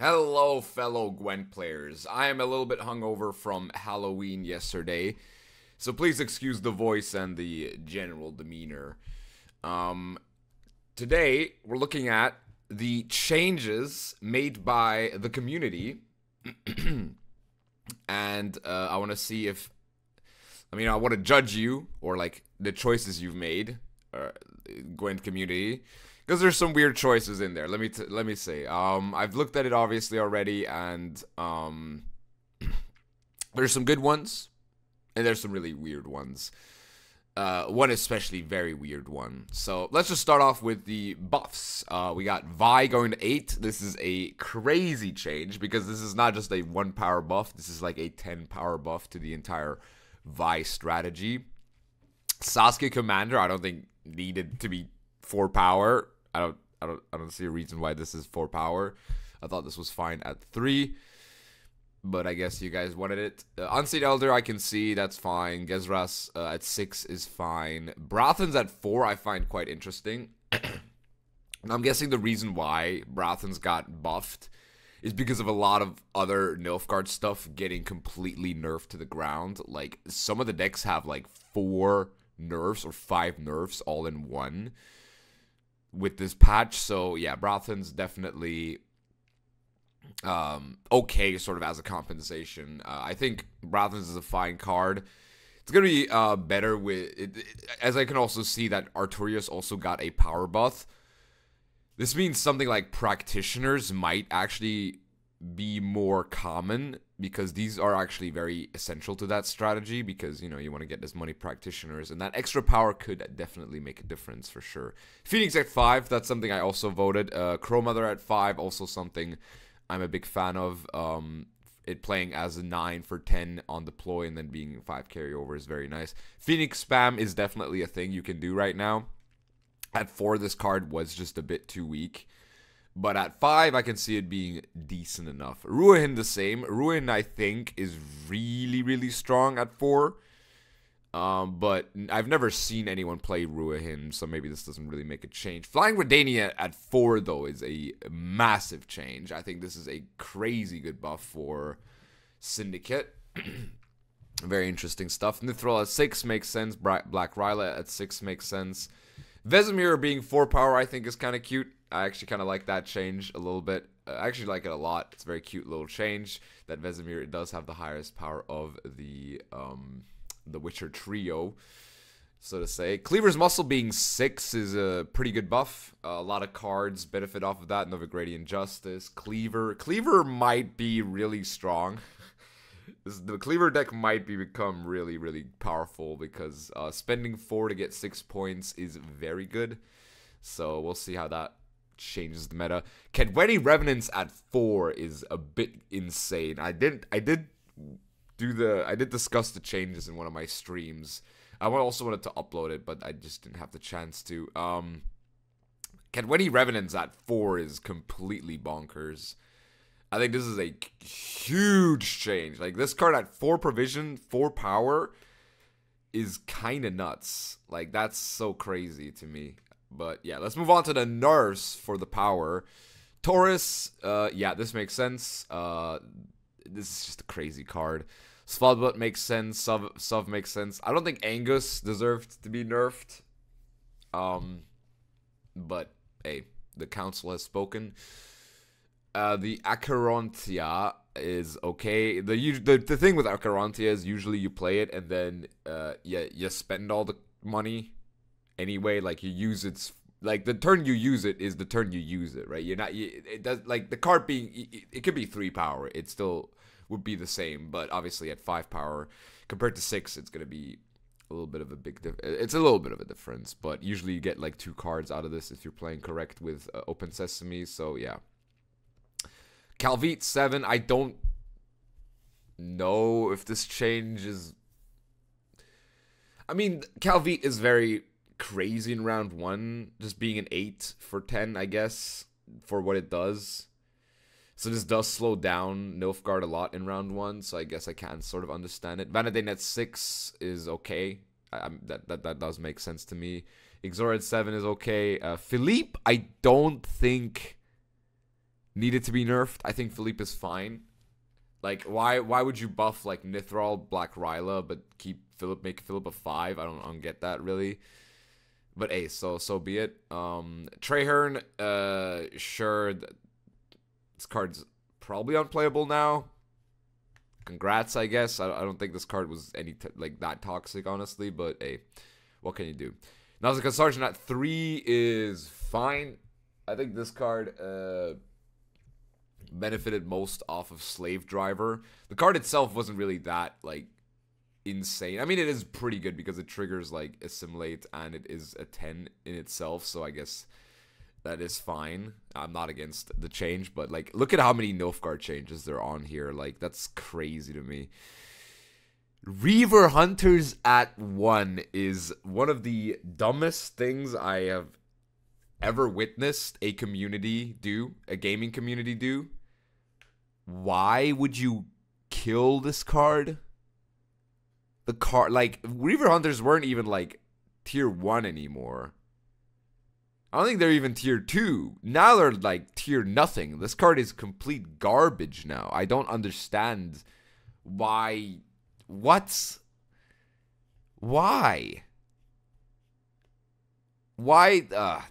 Hello, fellow Gwent players. I am a little bit hungover from Halloween yesterday, so please excuse the voice and the general demeanor. Um, today, we're looking at the changes made by the community, and uh, I want to see if, I mean, I want to judge you or like the choices you've made, uh, Gwent community because there's some weird choices in there. Let me t- let me say. Um, I've looked at it obviously already, and um, there's some good ones, and there's some really weird ones. Uh, one especially very weird one. So let's just start off with the buffs. Uh, we got Vi going to eight. This is a crazy change because this is not just a one power buff. This is like a ten power buff to the entire Vi strategy. Sasuke Commander, I don't think needed to be four power. I don't I don't I don't see a reason why this is four power. I thought this was fine at three. But I guess you guys wanted it. Uh, Unseen Elder, I can see that's fine. Gezras uh, at six is fine. Braathens at four, I find quite interesting. I'm guessing the reason why Braathens got buffed is because of a lot of other Nilfgaard stuff getting completely nerfed to the ground. Like some of the decks have like four nerfs or five nerfs all in one with this patch. So yeah, Braathens definitely um, okay, sort of as a compensation. Uh, I think Braathens is a fine card. It's gonna be uh, better with it, it, as I can also see that Artorius also got a power buff. This means something like practitioners might actually be more common because these are actually very essential to that strategy because you know you want to get as many practitioners and that extra power could definitely make a difference for sure. Phoenix at five that's something i also voted. Uh crow mother at five also something i'm a big fan of. Um it playing as a 9 for 10 on deploy and then being 5 carryover is very nice. Phoenix spam is definitely a thing you can do right now. At 4 this card was just a bit too weak but at five, I can see it being decent enough. Ruin the same. Ruin, I think, is really, really strong at four. Um, but I've never seen anyone play Ruin, so maybe this doesn't really make a change. Flying Redania at four, though, is a massive change. I think this is a crazy good buff for Syndicate. Very interesting stuff. Nithral at six makes sense. Black Ryla at six makes sense. Vesemir being four power, I think, is kind of cute. I actually kind of like that change a little bit. I actually like it a lot. It's a very cute little change that Vesemir does have the highest power of the um, the Witcher trio, so to say. Cleaver's Muscle being six is a pretty good buff. Uh, a lot of cards benefit off of that. Novigradian Justice, Cleaver. Cleaver might be really strong. The Cleaver deck might be become really, really powerful because uh, spending four to get six points is very good. So we'll see how that changes the meta. Kaedweni Revenants at four is a bit insane. I did I did do the I did discuss the changes in one of my streams. I also wanted to upload it, but I just didn't have the chance to. Um Kaedweni Revenants at four is completely bonkers. I think this is a huge change. Like this card at four provision, four power is kind of nuts. Like that's so crazy to me. But yeah, let's move on to the nerfs for the power. Taurus, uh, yeah, this makes sense. Uh, this is just a crazy card. Svalbard makes sense. Sub Sov makes sense. I don't think Angus deserved to be nerfed. Um, but hey, the council has spoken. Uh, the Acherontia is okay. The, the the thing with Acherontia is usually you play it and then uh yeah you spend all the money anyway. Like you use its like the turn you use it is the turn you use it, right? You're not you, it does like the card being it, it could be three power. It still would be the same, but obviously at five power compared to six, it's gonna be a little bit of a big dif- it's a little bit of a difference but usually you get like two cards out of this if you're playing correct with uh, open sesame so yeah Khalavit 7 i don't know if this change is i mean Khalavit is very crazy in round one, just being an eight for ten, I guess, for what it does. So this does slow down Nilfgaard a lot in round one, so I guess I can sort of understand it. Vanadain at six is okay. I, that, that that does make sense to me. Ixor at seven is okay. Uh, Philippe, I don't think needed to be nerfed. I think Philippe is fine. Like why why would you buff like Nithral, Black Ryla, but keep Philip make Philip a five? I don't I don't get that really. But hey, so so be it. Um Traherne, uh sure this card's probably unplayable now. Congrats, I guess. I, I don't think this card was any like that toxic, honestly. But hey, what can you do? Nauzicaa Sergeant at three is fine. I think this card uh, benefited most off of Slave Driver. The card itself wasn't really that like insane. I mean, it is pretty good because it triggers like assimilate and it is a 10 in itself. So I guess that is fine. I'm not against the change, but like, look at how many Nilfgaard changes there are on here. Like, that's crazy to me. Reaver Hunters at one is one of the dumbest things I have ever witnessed a community do, a gaming community do. Why would you kill this card? The card, like, Reaver Hunters weren't even like tier one anymore. I don't think they're even tier 2. Now they're like tier nothing. This card is complete garbage now. I don't understand why. What's. Why? Why? Uh,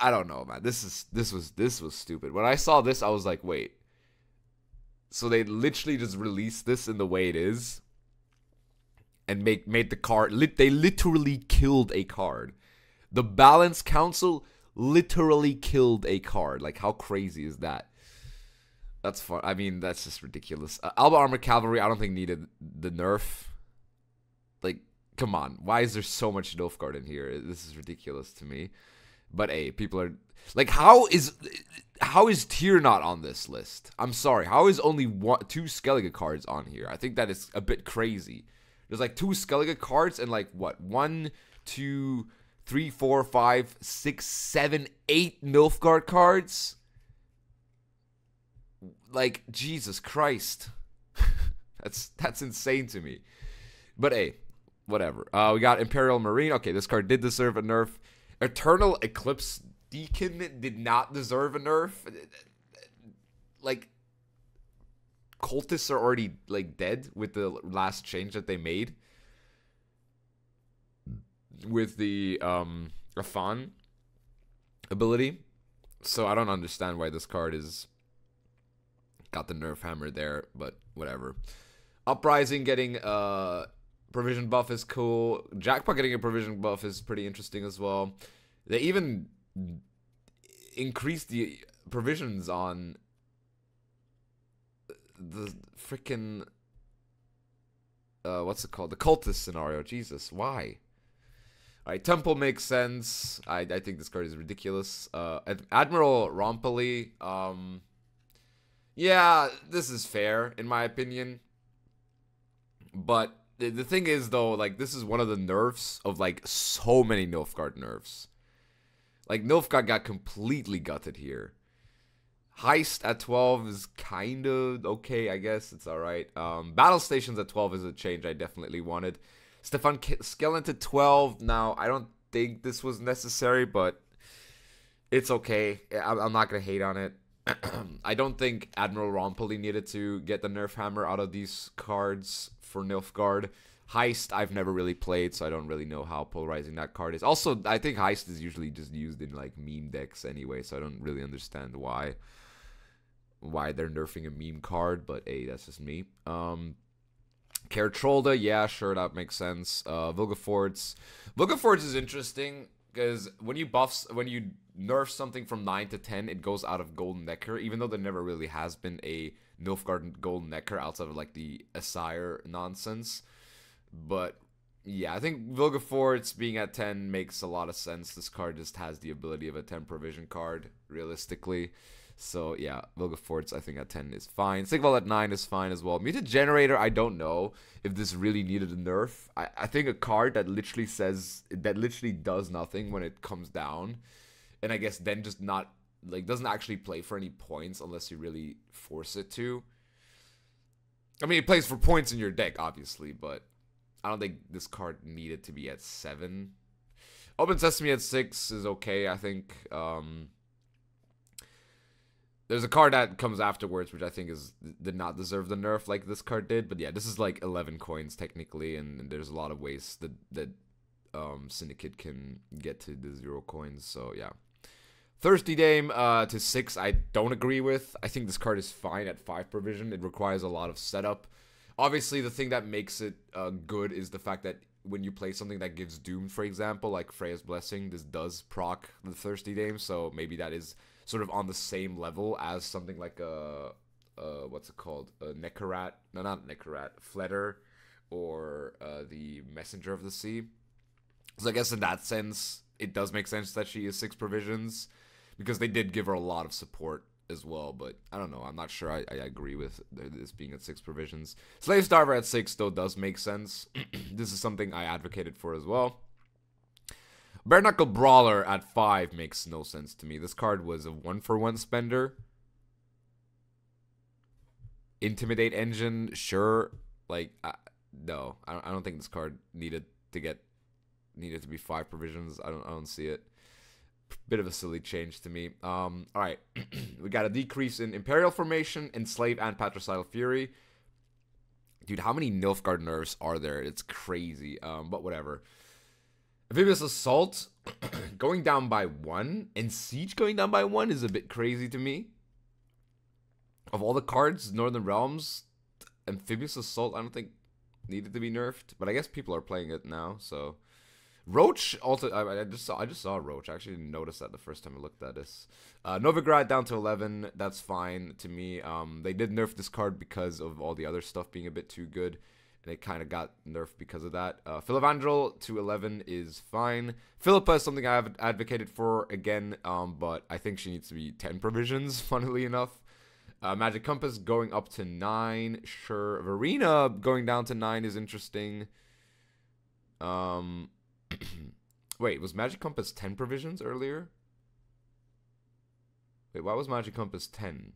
I don't know, man. This is this was this was stupid. When I saw this, I was like, wait. So they literally just released this in the way it is, and make made the card. Lit, they literally killed a card. The Balance Council literally killed a card. Like, how crazy is that? That's fun. I mean, that's just ridiculous. Uh, Alba Armored Cavalry, I don't think needed the nerf. Like, come on. Why is there so much Nilfgaard in here? This is ridiculous to me. But hey, people are like, how is how is Tyr not on this list? I'm sorry. How is only one two Skellige cards on here? I think that is a bit crazy. There's like two Skellige cards and like what one, two, three, four, five, six, seven, eight Nilfgaard cards. Like Jesus Christ, that's that's insane to me. But hey, whatever. Uh, we got Imperial Marine. Okay, this card did deserve a nerf. Eternal Eclipse Deacon did not deserve a nerf. Like cultists are already like dead with the last change that they made with the um Rafan ability. So I don't understand why this card is got the nerf hammer there, but whatever. Uprising getting uh provision buff is cool. Jackpot getting a provision buff is pretty interesting as well. They even increased the provisions on the freaking uh what's it called? The cultist scenario. Jesus, why? Alright, Temple makes sense. I, I think this card is ridiculous. Uh, Ad- Admiral Rompoli, um, yeah, this is fair in my opinion. But the, the thing is, though, like this is one of the nerfs of like so many Nilfgaard nerfs. Like Nilfgaard got completely gutted here. Heist at 12 is kind of okay, I guess. It's alright. Um, Battle Stations at 12 is a change I definitely wanted. Stefan Skellen 12. Now, I don't think this was necessary, but it's okay. I'm not going to hate on it. I don't think Admiral Rompoli needed to get the Nerf Hammer out of these cards for Nilfgaard. Heist, I've never really played, so I don't really know how polarizing that card is. Also, I think Heist is usually just used in like meme decks anyway, so I don't really understand why why they're nerfing a meme card, but hey, that's just me. Um, Karatrolda, yeah, sure, that makes sense. Uh, Vilgefortz. Vilgefortz is interesting because when you buffs, when you nerf something from 9 to 10, it goes out of Golden Nekker, even though there never really has been a Nilfgaard Golden Nekker outside of like the Assire nonsense. But yeah, I think Vilgefortz being at 10 makes a lot of sense. This card just has the ability of a 10 provision card, realistically. So yeah, Vilgefortz I think at 10 is fine. Sigval at 9 is fine as well. Mutant Generator, I don't know if this really needed a nerf. I, I think a card that literally says that literally does nothing when it comes down. And I guess then just not like doesn't actually play for any points unless you really force it to. I mean it plays for points in your deck, obviously, but I don't think this card needed to be at seven. Open Sesame at six is okay, I think. Um there's a card that comes afterwards, which I think is did not deserve the nerf like this card did. But yeah, this is like 11 coins technically, and, there's a lot of ways that that um, Syndicate can get to the zero coins. So yeah. Thirsty Dame uh, to six, I don't agree with. I think this card is fine at five provision. It requires a lot of setup. Obviously, the thing that makes it uh, good is the fact that when you play something that gives Doom, for example, like Freya's Blessing, this does proc the Thirsty Dame, so maybe that is sort of on the same level as something like a, uh, what's it called, a Nekurat, no, not Nekurat, Fleder, or uh, the Messenger of the Sea. So I guess in that sense, it does make sense that she is six provisions, because they did give her a lot of support as well, but I don't know. I'm not sure I, I agree with this being at six provisions. Slave Starver at six, though, does make sense. this is something I advocated for as well. Bare Knuckle Brawler at five makes no sense to me. This card was a one for one spender. Intimidate Engine, sure. Like, I, no, I don't, I don't think this card needed to get needed to be five provisions. I don't I don't see it bit of a silly change to me. Um, all right, we got a decrease in Imperial Formation, Enslave, and Patricidal Fury. Dude, how many Nilfgaard nerfs are there? It's crazy. Um, but whatever. Amphibious Assault going down by one, and Siege going down by one is a bit crazy to me. Of all the cards, Northern Realms, Amphibious Assault, I don't think needed to be nerfed, but I guess people are playing it now, so Roach also. I, I, just saw. I just saw Roach. I actually didn't notice that the first time I looked at this. Uh, Novigrad down to 11. That's fine to me. Um, they did nerf this card because of all the other stuff being a bit too good, and it kind of got nerfed because of that. Uh, Filavandrel to 11 is fine. Philippa is something I have advocated for again, um, but I think she needs to be 10 provisions. Funnily enough. Uh, Magic Compass going up to 9. Sure. Verena going down to 9 is interesting. Um, Wait, was Magic Compass 10 provisions earlier? Wait, why was Magic Compass 10?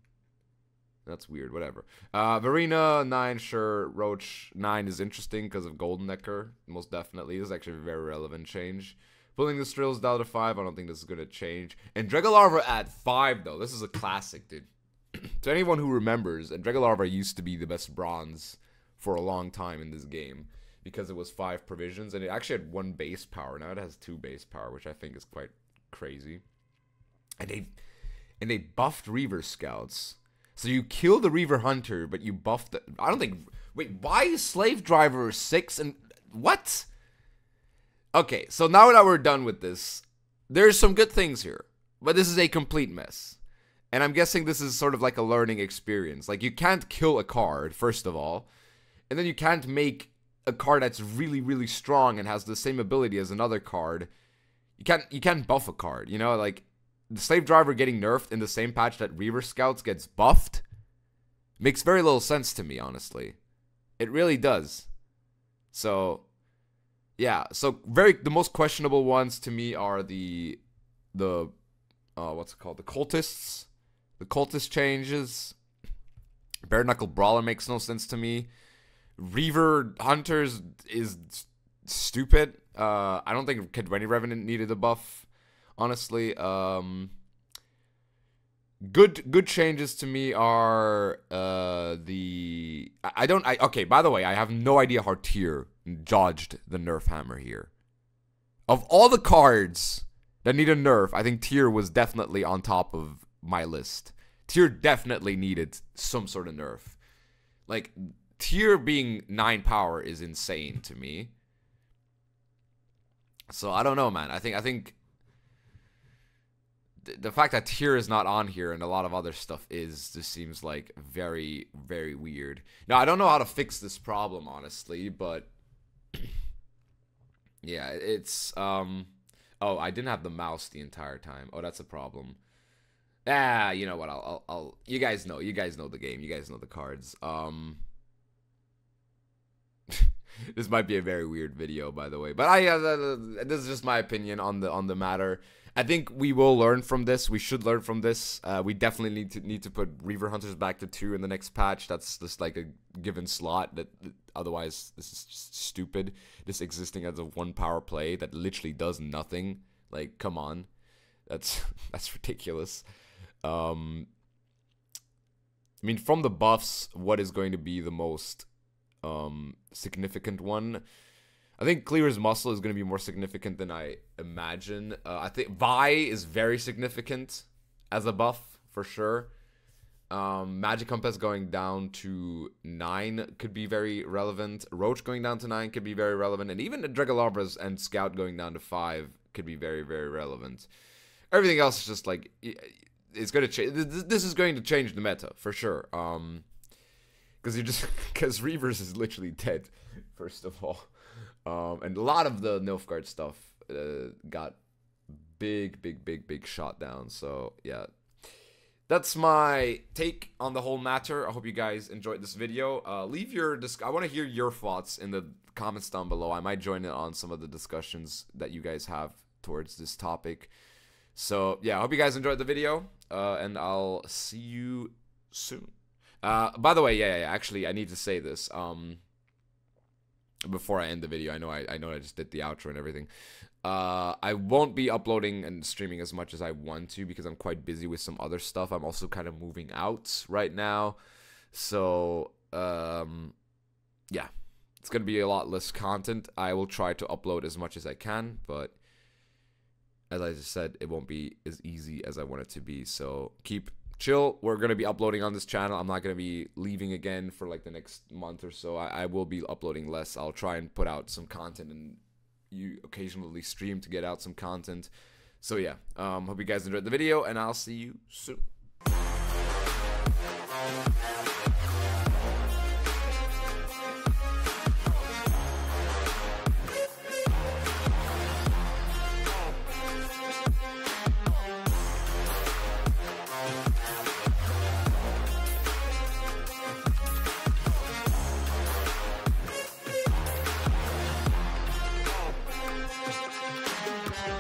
That's weird, whatever. Uh, Verena, 9, sure. Roach, 9 is interesting because of Golden Nekker. Most definitely. This is actually a very relevant change. Pulling the Strills down to 5, I don't think this is going to change. And Dregalarva at 5, though. This is a classic, dude. to anyone who remembers, and Dregalarva used to be the best bronze for a long time in this game because it was five provisions and it actually had one base power. Now it has two base power, which I think is quite crazy. And they and they buffed Reaver scouts. So you kill the Reaver Hunter, but you buff the I don't think wait, why is Slave Driver six and what? Okay, so now that we're done with this, there's some good things here. But this is a complete mess. And I'm guessing this is sort of like a learning experience. Like you can't kill a card, first of all, and then you can't make a card that's really really strong and has the same ability as another card, you can't you can't buff a card. You know, like the slave driver getting nerfed in the same patch that Reaver Scouts gets buffed makes very little sense to me, honestly. It really does. So yeah, so very the most questionable ones to me are the the uh what's it called? The cultists. The cultist changes. Bare knuckle brawler makes no sense to me. Reaver Hunters is stupid. Uh, I don't think Kaedweni Revenant needed a buff, honestly. Um, good good changes to me are uh, the I don't I okay. By the way, I have no idea how Tyr dodged the Nerf hammer here. Of all the cards that need a nerf, I think Tyr was definitely on top of my list. Tyr definitely needed some sort of nerf. Like Tyr being nine power is insane to me. So I don't know, man. I think I think th- the fact that Tyr is not on here and a lot of other stuff is just seems like very very weird. Now I don't know how to fix this problem honestly, but yeah, it's um. Oh, I didn't have the mouse the entire time. Oh, that's a problem. Ah, you know what? I'll, I'll, I'll. You guys know. You guys know the game. You guys know the cards. Um. this might be a very weird video, by the way. But I, uh, this is just my opinion on the on the matter. I think we will learn from this. We should learn from this. Uh, we definitely need to need to put Reaver Hunters back to two in the next patch. That's just like a given slot. That otherwise, this is stupid. This existing as a one power play that literally does nothing. Like, come on, that's that's ridiculous. Um, I mean, from the buffs, what is going to be the most um, significant one? I think Cleaver's muscle is going to be more significant than I imagine. Uh, I think Vi is very significant as a buff for sure. Um, Magic Compass going down to nine could be very relevant. Roach going down to nine could be very relevant, and even the Dregalabras and Scout going down to five could be very very relevant. Everything else is just like it's going to change. This is going to change the meta for sure. Um, because you just because Reavers is literally dead. First of all, um, and a lot of the Nilfgaard stuff uh, got big, big, big, big shot down. So yeah, that's my take on the whole matter. I hope you guys enjoyed this video. Uh, leave your dis- I want to hear your thoughts in the comments down below. I might join in on some of the discussions that you guys have towards this topic. So yeah, I hope you guys enjoyed the video, uh, and I'll see you soon. Uh, by the way, yeah, yeah, actually, I need to say this. Um, before I end the video, I know I, I know I just did the outro and everything. Uh, I won't be uploading and streaming as much as I want to because I'm quite busy with some other stuff. I'm also kind of moving out right now, so um, yeah, it's gonna be a lot less content. I will try to upload as much as I can, but as I just said, it won't be as easy as I want it to be. So keep chill. We're gonna be uploading on this channel. I'm not gonna be leaving again for like the next month or so. I, I will be uploading less. I'll try and put out some content and you occasionally stream to get out some content. So yeah, um, hope you guys enjoyed the video, and I'll see you soon.